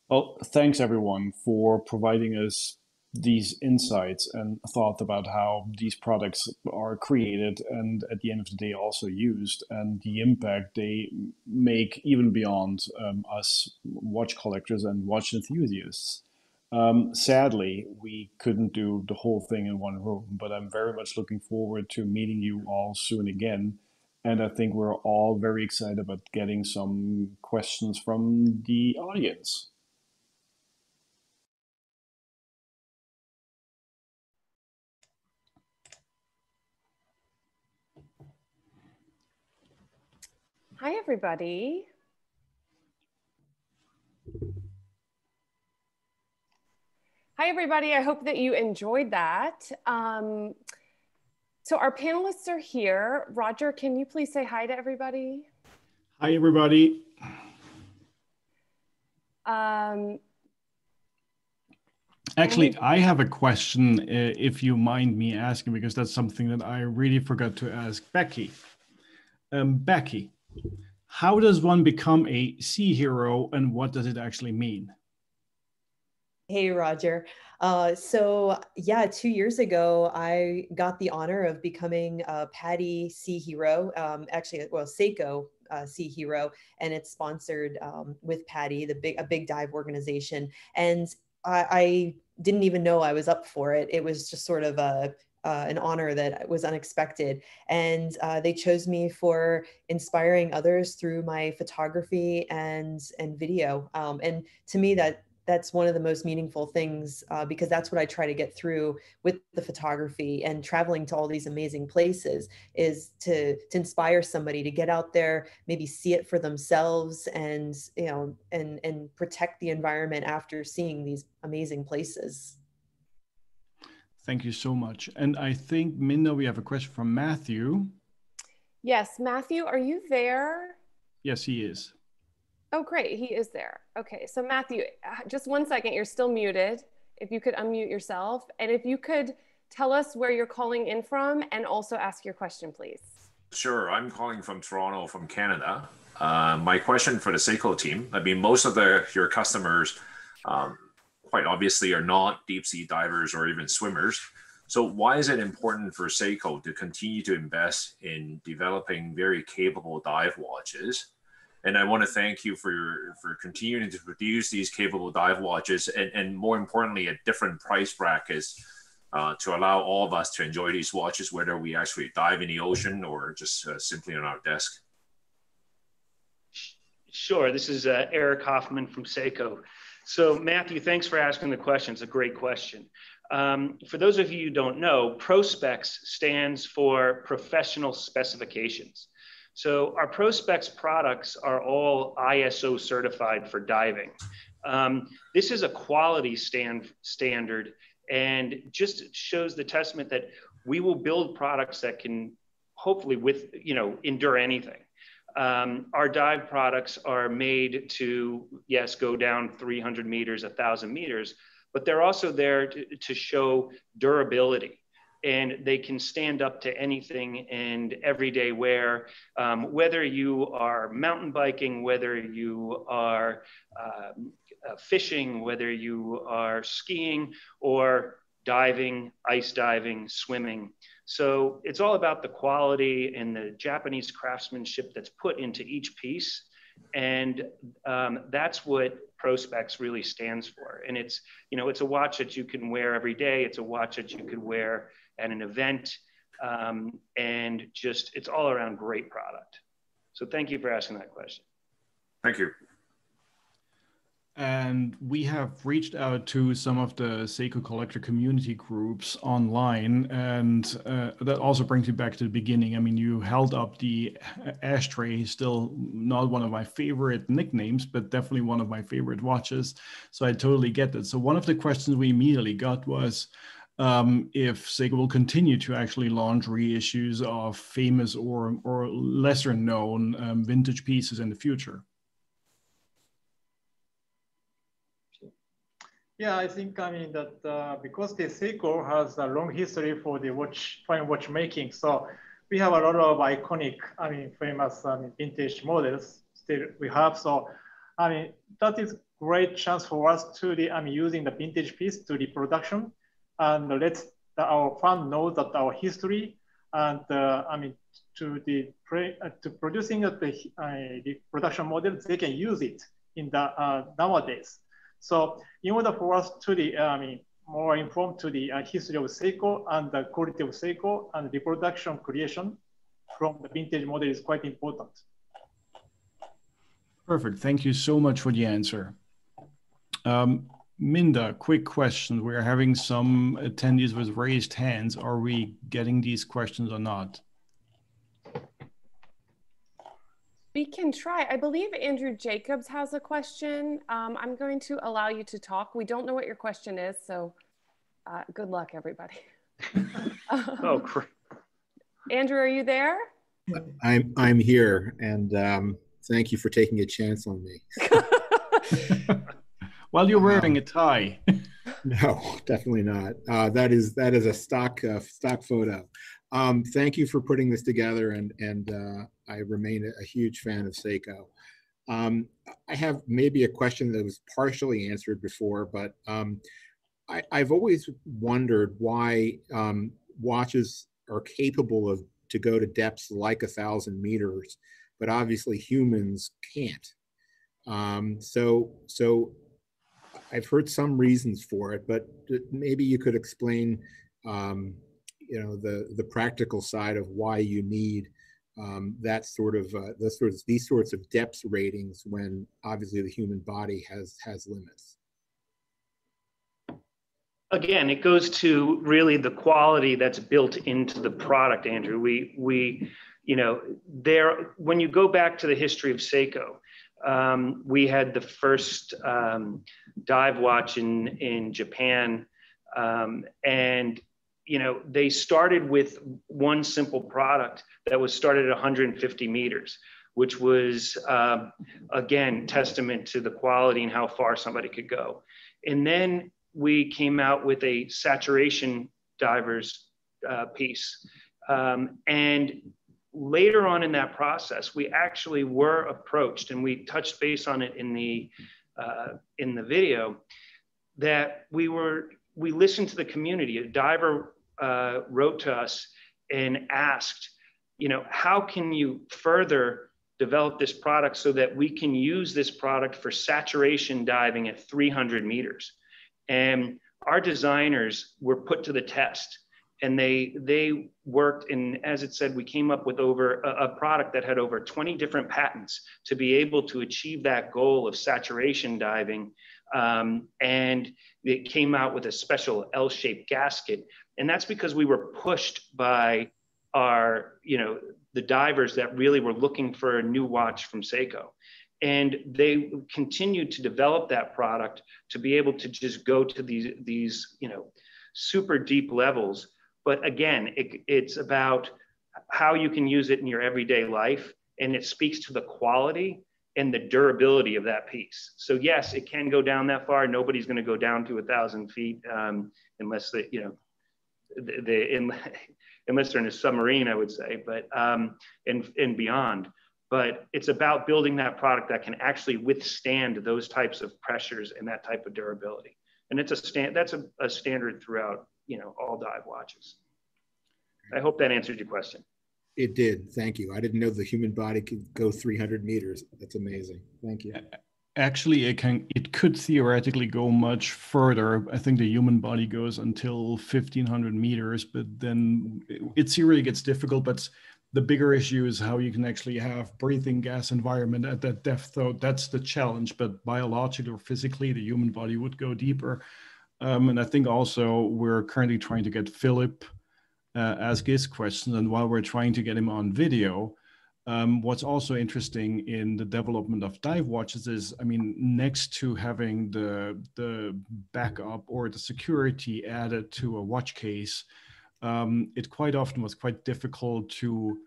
Well, thanks everyone for providing us these insights and thought about how these products are created and at the end of the day also used and the impact they make even beyond um, us watch collectors and watch enthusiasts. Um, sadly, we couldn't do the whole thing in one room, but I'm very much looking forward to meeting you all soon again. And I think we're all very excited about getting some questions from the audience. Hi, everybody. Hi, everybody. I hope that you enjoyed that. Um, so our panelists are here. Roger, can you please say hi to everybody? Hi, everybody. Um, Actually, I have a question, uh, if you mind me asking, because that's something that I really forgot to ask Becky. Um, Becky, how does one become a sea hero and what does it actually mean? Hey, Roger. Uh, so, yeah, two years ago, I got the honor of becoming a PADI Sea Hero. Um, actually, well, Seiko uh, Sea Hero, and it's sponsored um, with PADI, the big a big dive organization. And I, I didn't even know I was up for it. It was just sort of a uh, an honor that was unexpected. And uh, they chose me for inspiring others through my photography and and video. Um, and to me, that that's one of the most meaningful things uh, because that's what I try to get through with the photography and traveling to all these amazing places is to to inspire somebody to get out there, maybe see it for themselves, and you know, and and protect the environment after seeing these amazing places. Thank you so much. And I think Minda, we have a question from Matthew. Yes, Matthew, are you there? Yes, he is. Oh, great. He is there. Okay. So, Matthew, uh, just one second. You're still muted. If you could unmute yourself and if you could tell us where you're calling in from and also ask your question, please. Sure. I'm calling from Toronto, from Canada. Uh, my question for the Seiko team I mean, most of the, your customers, um, quite obviously, are not deep sea divers or even swimmers. So, why is it important for Seiko to continue to invest in developing very capable dive watches? And I want to thank you for your, for continuing to produce these capable dive watches and, and more importantly, at different price brackets uh, to allow all of us to enjoy these watches, whether we actually dive in the ocean or just uh, simply on our desk. Sure. This is uh, Eric Hofmann from Seiko. So, Matthew, thanks for asking the question. It's a great question. Um, for those of you who don't know, Prospex stands for professional specifications. So our Prospex products are all ISO certified for diving. Um, this is a quality stand, standard and just shows the testament that we will build products that can hopefully with, you know, endure anything. Um, our dive products are made to, yes, go down 300 meters, 1,000 meters, but they're also there to, to show durability and they can stand up to anything and everyday wear. Um, whether you are mountain biking, whether you are um, uh, fishing, whether you are skiing or diving, ice diving, swimming. So it's all about the quality and the Japanese craftsmanship that's put into each piece. And um, that's what Prospex really stands for. And it's, you know, it's a watch that you can wear every day. It's a watch that you could wear at an event, um, and just it's all around great product. So thank you for asking that question. Thank you. And we have reached out to some of the Seiko collector community groups online. And uh, that also brings me back to the beginning. I mean, you held up the ashtray, still not one of my favorite nicknames, but definitely one of my favorite watches. So I totally get that. So one of the questions we immediately got was, um, if Seiko will continue to actually launch reissues of famous or, or lesser known um, vintage pieces in the future. Yeah, I think I mean that uh, because the Seiko has a long history for the watch fine watchmaking, so we have a lot of iconic, I mean, famous I mean, vintage models still we have. So I mean that is great chance for us to the I mean using the vintage piece to the production and let our fan know that our history and uh, I mean to the uh, to producing the, uh, the production models, they can use it in the uh, nowadays. So in order for us to the I mean more informed to the uh, history of Seiko and the quality of Seiko and the production creation from the vintage model is quite important. Perfect. Thank you so much for the answer. Um, Minda, quick question. We're having some attendees with raised hands. Are we getting these questions or not? We can try. I believe Andrew Jacobs has a question. Um, I'm going to allow you to talk. We don't know what your question is, so uh, good luck, everybody. *laughs* oh, great. *laughs* Andrew, are you there? I'm I'm here, and um, thank you for taking a chance on me. *laughs* While you're wearing a tie. *laughs* no, definitely not. Uh, that is that is a stock uh, stock photo. Um, thank you for putting this together, and and uh, I remain a, huge fan of Seiko. Um, I have maybe a question that was partially answered before, but um, I, have always wondered why um, watches are capable of to go to depths like a thousand meters, but obviously humans can't. Um, so so I've heard some reasons for it, but maybe you could explain, um, you know, the the practical side of why you need um, that sort of uh, the sorts these sorts of depth ratings when obviously the human body has has limits. again, it goes to really the quality that's built into the product, Andrew. We, we, you know, there, when you go back to the history of Seiko, um, we had the first um, dive watch in, in Japan. Um, and, you know, they started with one simple product that was started at 150 meters, which was, uh, again, testament to the quality and how far somebody could go. And then we came out with a saturation divers uh, piece. Um, and later on in that process, we actually were approached, and we touched base on it in the uh, in the video, that we were we listened to the community. A diver uh, wrote to us and asked, you know, how can you further develop this product so that we can use this product for saturation diving at 300 meters? And our designers were put to the test and they they worked and as it said we came up with over a, a, product that had over 20 different patents to be able to achieve that goal of saturation diving. Um, and it came out with a special l-shaped gasket. And that's because we were pushed by our you know the divers that really were looking for a new watch from seiko. And they continued to develop that product to be able to just go to these these you know super deep levels but again it, it's about how you can use it in your everyday life and it speaks to the quality and the durability of that piece. So yes it can go down that far. Nobody's going to go down to a thousand feet um, unless they you know the, in, *laughs* unless they're in a submarine i would say but um, and and beyond. But it's about building that product that can actually withstand those types of pressures and that type of durability. And it's a stand that's a, a standard throughout, you know, all dive watches. I hope that answered your question. It did. Thank you. I didn't know the human body could go 300 meters. That's amazing. Thank you. Actually, it can. It could theoretically go much further. I think the human body goes until 1500 meters, but then it theoretically gets difficult. But the bigger issue is how you can actually have breathing gas environment at that depth. So that's the challenge. But biologically or physically, the human body would go deeper. Um, and I think also we're currently trying to get Philip uh, ask his questions. And while we're trying to get him on video, um, what's also interesting in the development of dive watches is, I mean, next to having the the backup or the security added to a watch case, um, it quite often was quite difficult to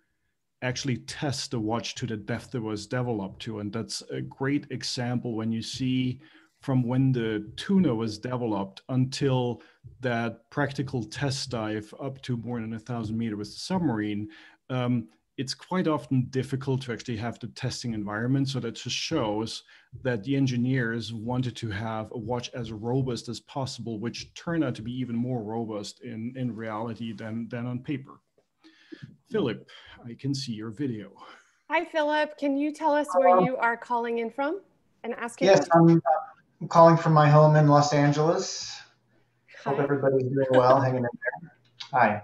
actually test the watch to the depth it was developed to. And that's a great example when you see from when the tuna was developed until that practical test dive up to more than a thousand meter with the submarine. Um, it's quite often difficult to actually have the testing environment. So that just shows that the engineers wanted to have a watch as robust as possible, which turned out to be even more robust in, in reality than, than on paper. Philip, I can see your video. Hi, Philip. Can you tell us where you are calling in from and asking? Yes, I'm, I'm calling from my home in Los Angeles. Hi. Hope everybody's doing well, hanging in there. Hi.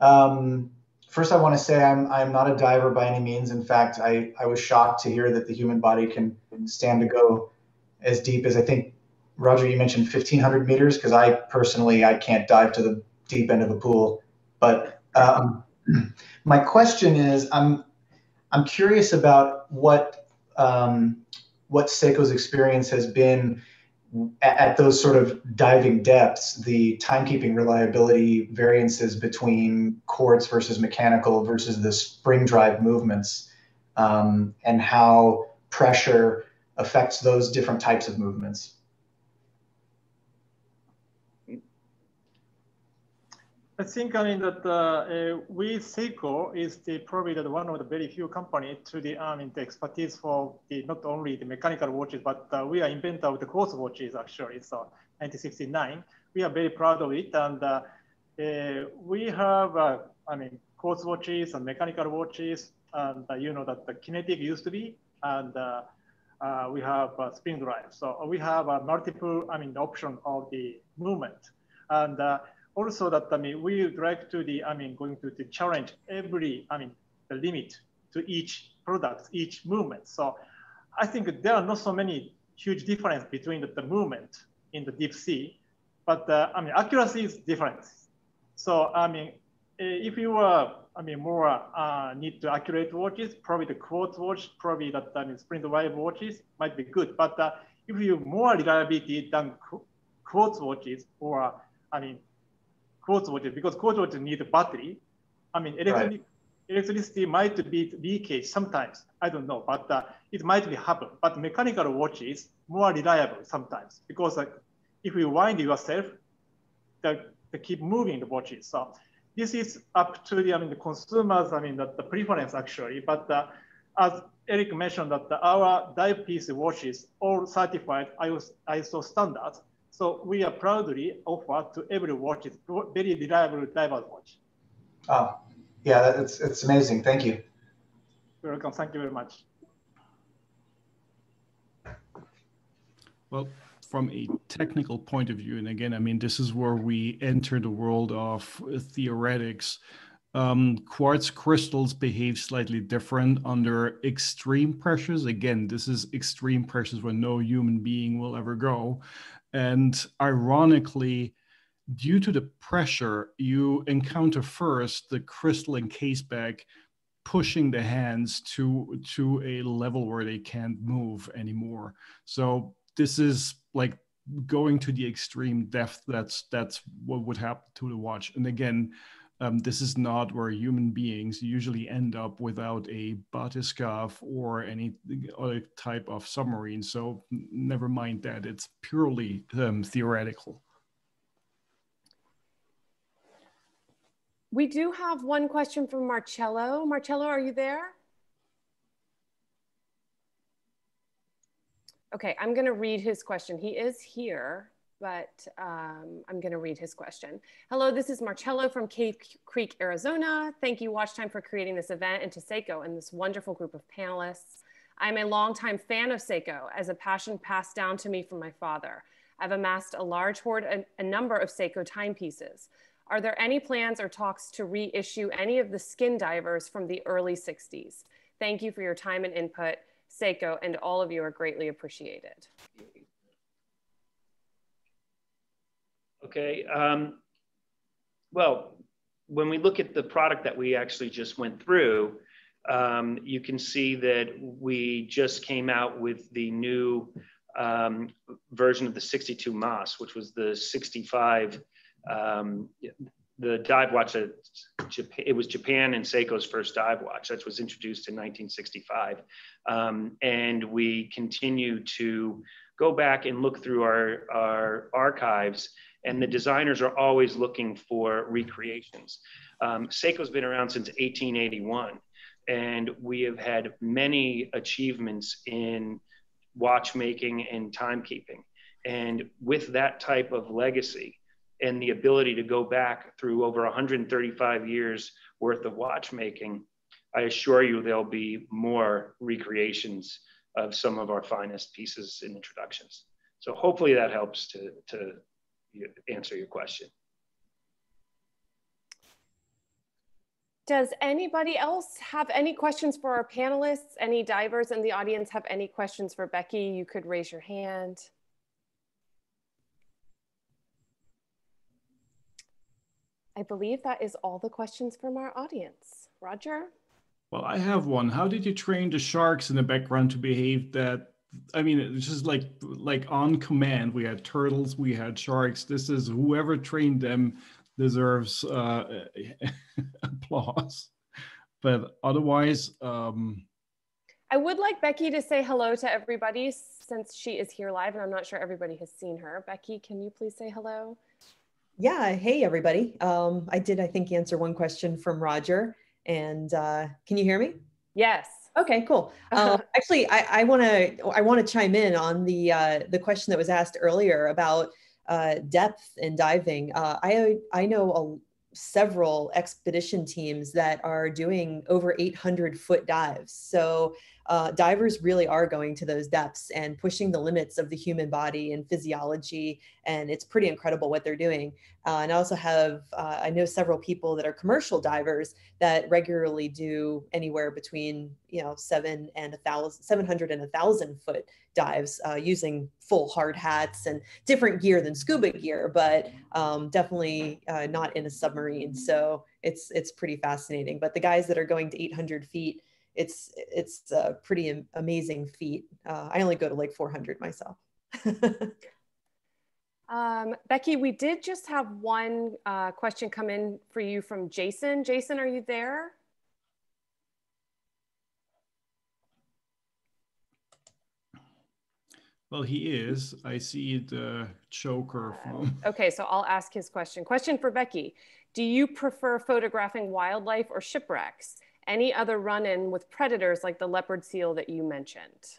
Um, first I want to say I'm, I'm not a diver by any means. In fact, I, I was shocked to hear that the human body can stand to go as deep as I think, Roger, you mentioned 1500 meters because I personally, I can't dive to the deep end of a pool. But um, *clears throat* my question is, I'm, I'm curious about what, um, what Seiko's experience has been at those sort of diving depths, the timekeeping reliability variances between quartz versus mechanical versus the spring drive movements, um, and how pressure affects those different types of movements. I think I mean that uh, uh, we Seiko is the probably the one of the very few companies to the I mean the expertise for the not only the mechanical watches, but uh, we are inventor of the quartz watches actually. So 1969, we are very proud of it, and uh, uh we have uh, I mean quartz watches and mechanical watches, and you know that the kinetic used to be, and we have spring drive. So we have a multiple I mean option of the movement, and also that I mean we would like to the I mean going to the challenge every I mean the limit to each product, each movement. So I think there are not so many huge difference between the, the movement in the deep sea, but uh, I mean, accuracy is different. So I mean, if you are, I mean, more uh, need to accurate watches, probably the quartz watch, probably that I mean, spring drive watches might be good. But uh, if you more reliability than quartz watches or I mean, quartz watches because quartz watches need a battery. I mean, electronic, right. electricity might be leakage sometimes. I don't know, but uh, it might be happen. But mechanical watches more reliable sometimes because uh, if you wind yourself, they, keep moving the watches. So this is up to the, I mean, the consumers, I mean, the, the preference actually. But uh, as Eric mentioned that our dive piece watches all certified ISO standards. So we are proudly offer to every watch is very reliable diver watch. Oh, yeah, it's, it's amazing. Thank you. You're welcome. Thank you very much. Well, from a technical point of view, and again, I mean, this is where we enter the world of theoretics. Um, quartz crystals behave slightly different under extreme pressures. Again, this is extreme pressures where no human being will ever go. And ironically, due to the pressure, you encounter first the crystalline case back pushing the hands to to a level where they can't move anymore. So this is like going to the extreme depth. That's that's what would happen to the watch. And again, um, this is not where human beings usually end up without a bathyscaphe or any other type of submarine. So never mind that. It's purely um, theoretical. We do have one question from Marcello. Marcello, are you there? Okay, I'm going to read his question. He is here but um, I'm going to read his question. Hello, this is Marcello from Cave Creek, Arizona. Thank you, Watch Time, for creating this event and to Seiko and this wonderful group of panelists. I'm a longtime fan of Seiko as a passion passed down to me from my father. I've amassed a large hoard, a, a number of Seiko timepieces. Are there any plans or talks to reissue any of the skin divers from the early 60s? Thank you for your time and input. Seiko and all of you are greatly appreciated. Okay. Um, well, when we look at the product that we actually just went through, um, you can see that we just came out with the new um, version of the 62 Mas, which was the 65, um, the dive watch that it was Japan and Seiko's first dive watch. That was introduced in 1965. Um, and we continue to go back and look through our, our archives and the designers are always looking for recreations. Um, Seiko's been around since 1881, and we have had many achievements in watchmaking and timekeeping. And with that type of legacy and the ability to go back through over 135 years worth of watchmaking, I assure you there'll be more recreations of some of our finest pieces and introductions. So hopefully that helps to, to answer your question. Does anybody else have any questions for our panelists? Any divers in the audience have any questions for Becky? You could raise your hand. I believe that is all the questions from our audience. Roger? Well, I have one. How did you train the sharks in the background to behave that I mean, it's just like like on command. We had turtles, we had sharks. This is whoever trained them deserves uh, *laughs* applause. But otherwise, um, I would like Becky to say hello to everybody since she is here live, and I'm not sure everybody has seen her. Becky, can you please say hello? Yeah. Hey, everybody. Um, I did, I think, answer one question from Roger. And uh, can you hear me? Yes. Okay, cool. Uh, *laughs* actually, I want to I want to chime in on the uh, the question that was asked earlier about uh, depth and diving. Uh, I I know a, several expedition teams that are doing over 800 foot dives. So uh, divers really are going to those depths and pushing the limits of the human body and physiology. And it's pretty incredible what they're doing. Uh, and I also have, uh, I know several people that are commercial divers that regularly do anywhere between, you know, seven and a thousand, 700 and a thousand foot dives uh, using full hard hats and different gear than scuba gear, but um, definitely uh, not in a submarine. So it's, it's pretty fascinating. But the guys that are going to 800 feet, it's it's a pretty amazing feat. Uh, I only go to like 400 myself. *laughs* um, Becky, we did just have one uh, question come in for you from Jason. Jason, are you there? Well, he is. I see the choker from. *laughs* Okay, so I'll ask his question. Question for Becky. Do you prefer photographing wildlife or shipwrecks? Any other run-in with predators like the leopard seal that you mentioned?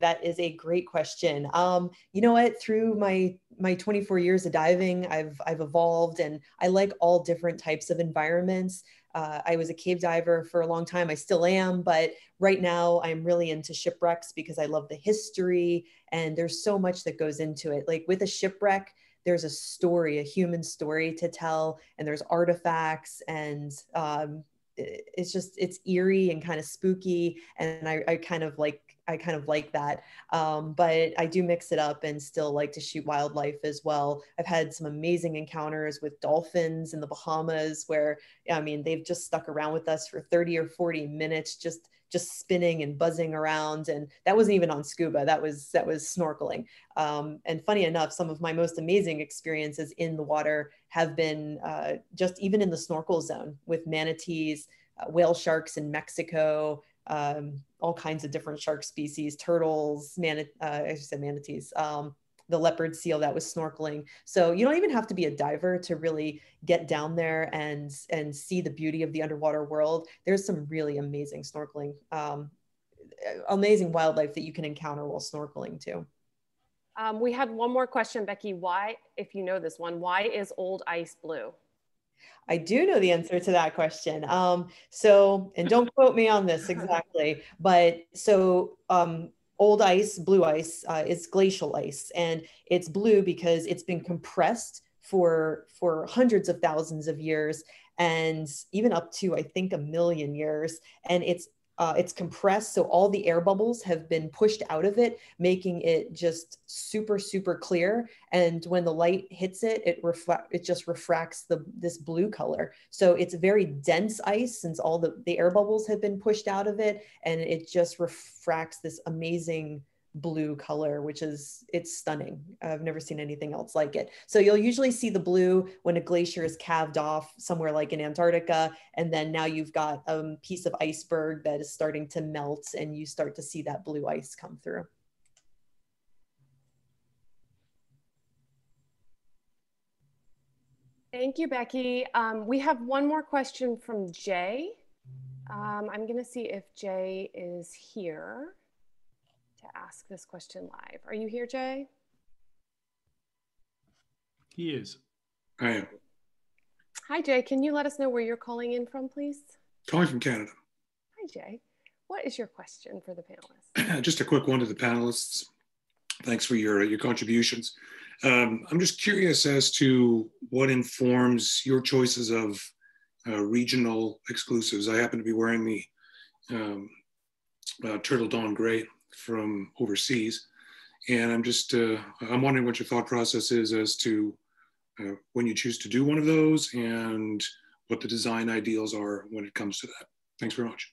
That is a great question. Um, you know what? Through my my 24 years of diving, I've I've evolved, and I like all different types of environments. Uh, I was a cave diver for a long time. I still am, but right now I'm really into shipwrecks because I love the history, and there's so much that goes into it. Like with a shipwreck, there's a story, a human story to tell, and there's artifacts and um, it's just it's eerie and kind of spooky and I, I kind of like I kind of like that. Um, but I do mix it up and still like to shoot wildlife as well. I've had some amazing encounters with dolphins in the Bahamas where, I mean, they've just stuck around with us for 30 or 40 minutes, just just spinning and buzzing around and that wasn't even on scuba that was that was snorkeling um, and funny enough some of my most amazing experiences in the water have been uh, just even in the snorkel zone with manatees uh, whale sharks in mexico um, all kinds of different shark species turtles man uh, i said manatees um, the leopard seal that was snorkeling. So you don't even have to be a diver to really get down there and and see the beauty of the underwater world. There's some really amazing snorkeling, um, amazing wildlife that you can encounter while snorkeling too. Um, we had one more question, Becky. Why, if you know this one, why is old ice blue? I do know the answer to that question. Um, so, and don't *laughs* quote me on this exactly, but so um, old ice, blue ice, uh, is glacial ice, and it's blue because it's been compressed for for hundreds of thousands of years, and even up to I think a million years, and it's uh, it's compressed, so all the air bubbles have been pushed out of it, making it just super, super clear. And when the light hits it, it reflect it just refracts the this blue color. So it's very dense ice since all the, the air bubbles have been pushed out of it, and it just refracts this amazing blue color, which is, it's stunning. I've never seen anything else like it. So you'll usually see the blue when a glacier is calved off somewhere like in Antarctica. And then now you've got a piece of iceberg that is starting to melt and you start to see that blue ice come through. Thank you, Becky. Um, we have one more question from Jay. Um, I'm going to see if Jay is here to ask this question live. Are you here, Jay? He is. I am. Hi, Jay. Can you let us know where you're calling in from, please? Calling from Canada. Hi, Jay. What is your question for the panelists? *clears throat* just a quick one to the panelists. Thanks for your, your contributions. Um, I'm just curious as to what informs your choices of uh, regional exclusives. I happen to be wearing the um, uh, Turtle Dawn Gray from overseas. And I'm just, uh, I'm wondering what your thought process is as to uh, when you choose to do one of those and what the design ideals are when it comes to that. Thanks very much.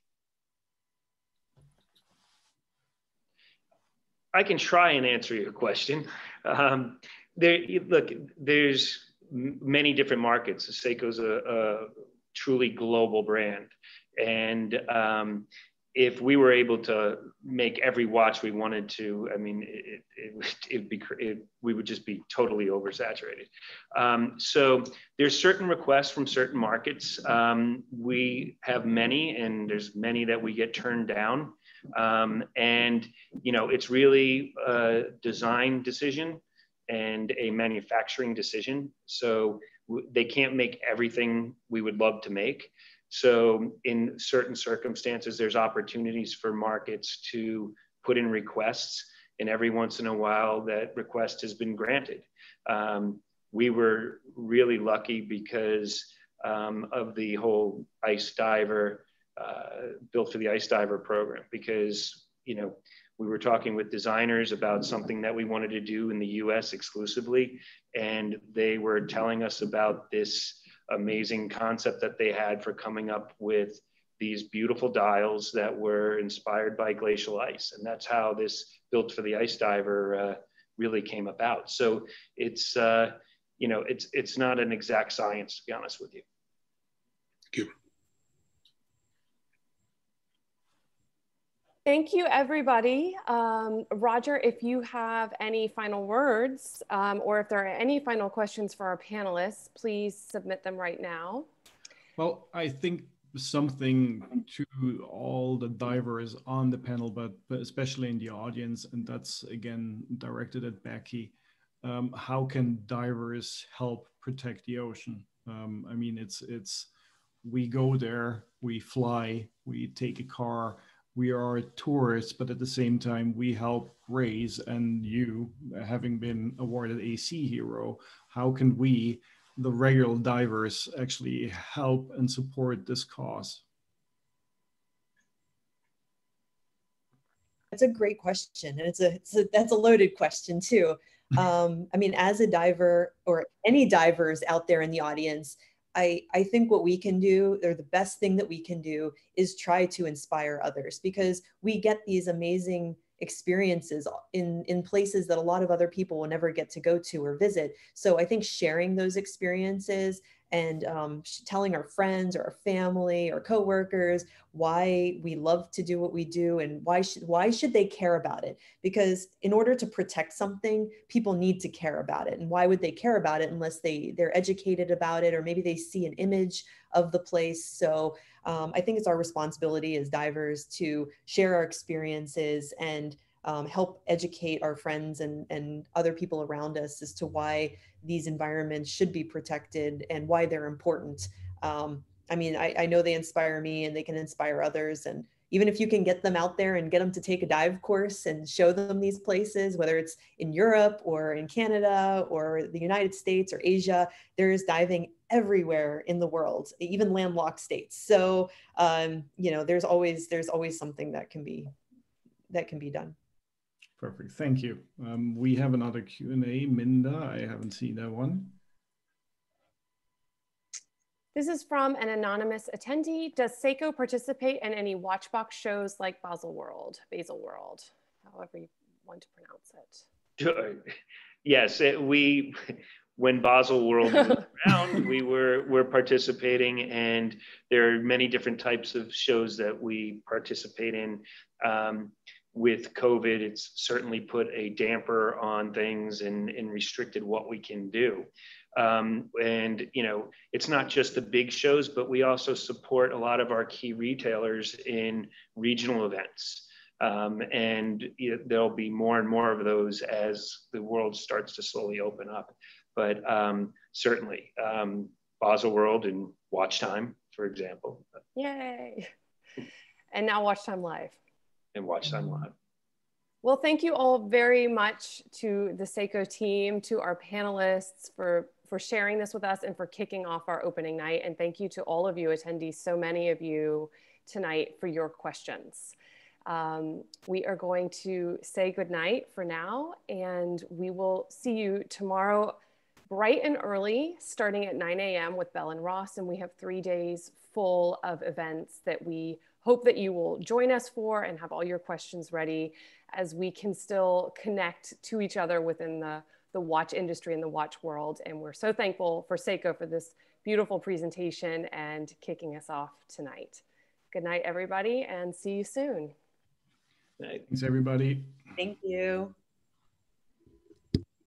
I can try and answer your question. Um, there, look, there's many different markets. Seiko's a, a truly global brand, and um, if we were able to make every watch we wanted to, I mean, it, it, it'd be, it, we would just be totally oversaturated. Um, so there's certain requests from certain markets. Um, we have many, and there's many that we get turned down. Um, and, you know, it's really a design decision and a manufacturing decision. So they can't make everything we would love to make. So in certain circumstances, there's opportunities for markets to put in requests, and every once in a while, that request has been granted. Um, we were really lucky because um, of the whole ice diver uh, built for the ice diver program because you know we were talking with designers about something that we wanted to do in the US exclusively. And they were telling us about this amazing concept that they had for coming up with these beautiful dials that were inspired by glacial ice. And that's how this built for the ice diver uh, really came about. So it's, uh, you know, it's, it's not an exact science, to be honest with you. Thank you. Thank you, everybody. Um, Roger, if you have any final words um, or if there are any final questions for our panelists, please submit them right now. Well, I think something to all the divers on the panel, but, but especially in the audience, and that's again directed at Becky. Um, how can divers help protect the ocean? Um, I mean, it's it's we go there, we fly, we take a car, we are tourists, but at the same time, we help raise. And you, having been awarded a sea hero, how can we, the regular divers, actually help and support this cause? That's a great question, and it's a, it's a that's a loaded question too. *laughs* Um, I mean, as a diver or any divers out there in the audience, I, I think what we can do, or the best thing that we can do, is try to inspire others because we get these amazing experiences in in places that a lot of other people will never get to go to or visit. So i think sharing those experiences and um, telling our friends or our family or coworkers why we love to do what we do and why should why should they care about it? Because in order to protect something people need to care about it. And why would they care about it unless they they're educated about it or maybe they see an image of the place? So um, i think it's our responsibility as divers to share our experiences and um, help educate our friends and, and other people around us as to why these environments should be protected and why they're important. Um, I mean, I, I know they inspire me and they can inspire others. And even if you can get them out there and get them to take a dive course and show them these places, whether it's in Europe or in Canada or the United States or Asia, there is diving everywhere in the world, even landlocked states. So, um, you know, there's always there's always something that can be that can be done. Perfect. Thank you. Um, we have another Q&A. Minda, I haven't seen that one. This is from an anonymous attendee. Does Seiko participate in any Watchbox shows like Baselworld, Basel World, however you want to pronounce it? *laughs* Yes, it, we, when Baselworld was *laughs* around, we were, were participating and there are many different types of shows that we participate in. Um, with COVID, it's certainly put a damper on things and, and restricted what we can do. Um, and you know, it's not just the big shows, but we also support a lot of our key retailers in regional events. Um, and you know, there'll be more and more of those as the world starts to slowly open up. But um, certainly, um, Baselworld and Watch Time, for example. Yay! *laughs* And now Watch Time Live and watch them live. Well, thank you all very much to the Seiko team, to our panelists for, for sharing this with us and for kicking off our opening night. And thank you to all of you attendees, so many of you tonight for your questions. Um, we are going to say goodnight for now, and we will see you tomorrow bright and early, starting at 9 a.m. with Bell and Ross. And we have three days full of events that we hope that you will join us for and have all your questions ready as we can still connect to each other within the, the watch industry and the watch world. And we're so thankful for Seiko for this beautiful presentation and kicking us off tonight. Good night, everybody, and see you soon. Thanks, everybody. Thank you.